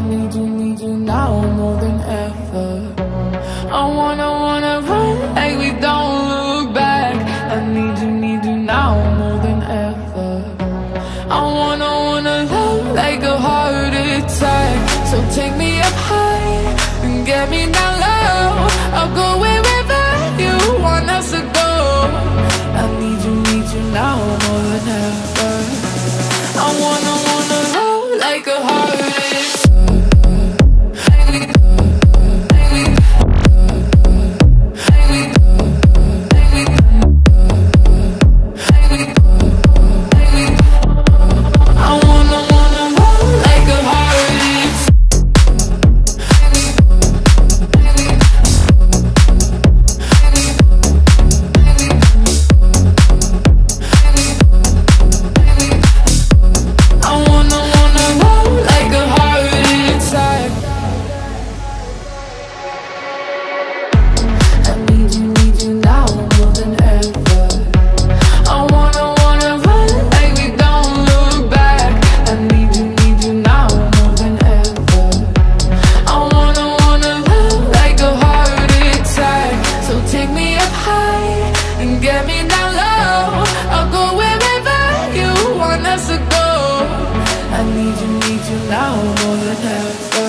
need you, need you now more than ever. I wanna, wanna run like we don't look back. I need you, need you now more than ever. I wanna, wanna love like a heart attack. So take me up high and get me down low. I'll go you now more than ever.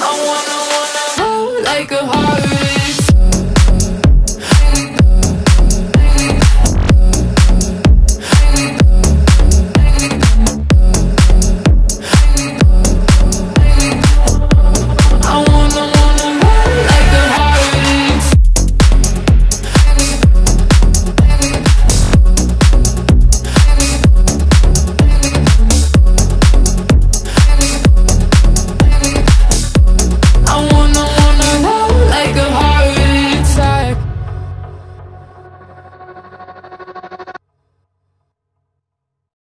I wanna, wanna hold like a heart.